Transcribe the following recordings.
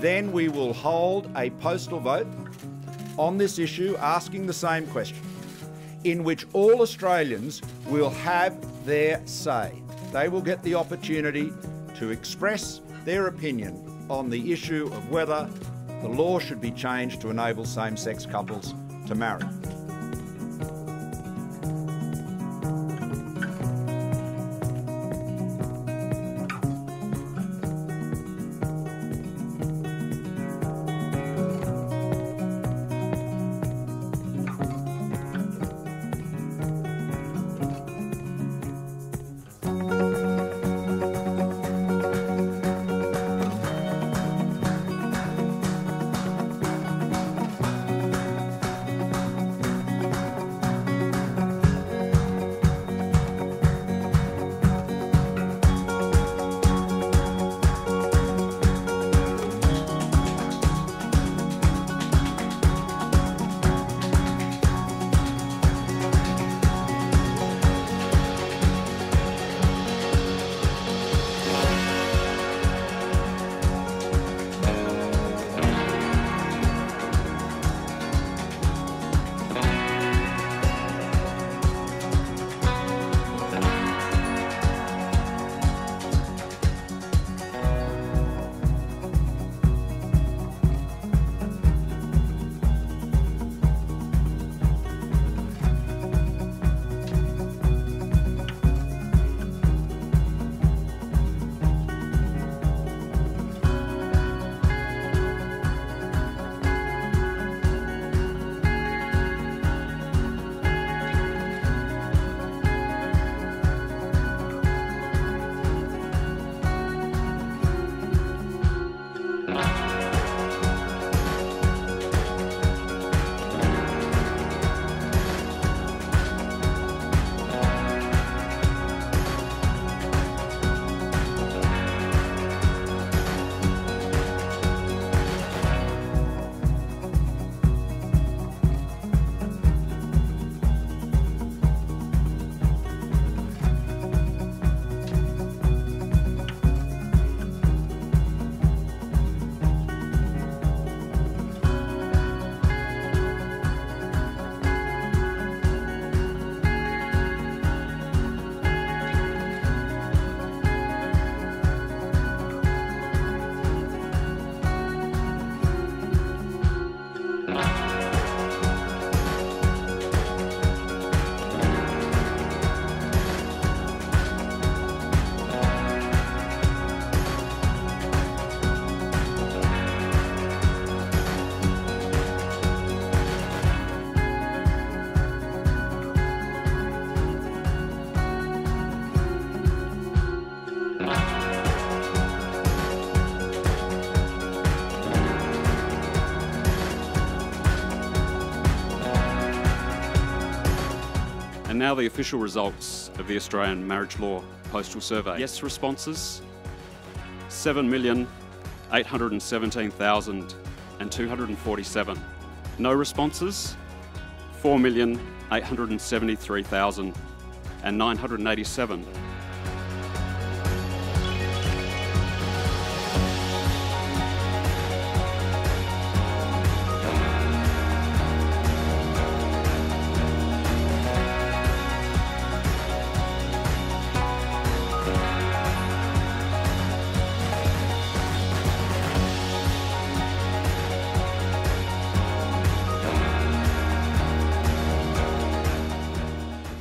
then we will hold a postal vote on this issue asking the same question, in which all Australians will have their say. They will get the opportunity to express their opinion on the issue of whether the law should be changed to enable same sex couples to marry. And now the official results of the Australian Marriage Law Postal Survey. Yes responses 7,817,247. No responses 4,873,987.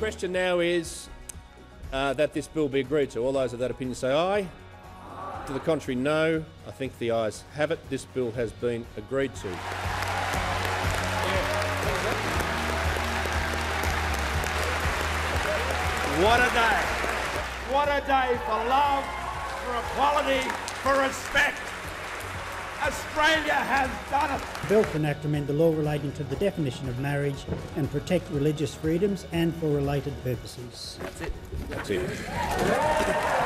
Question now is uh, that this bill be agreed to. All those of that opinion say aye. To the contrary, no. I think the ayes have it. This bill has been agreed to. What a day! What a day for love, for equality, for respect! Australia has done it! The bill can act to amend the law relating to the definition of marriage and protect religious freedoms and for related purposes. That's it.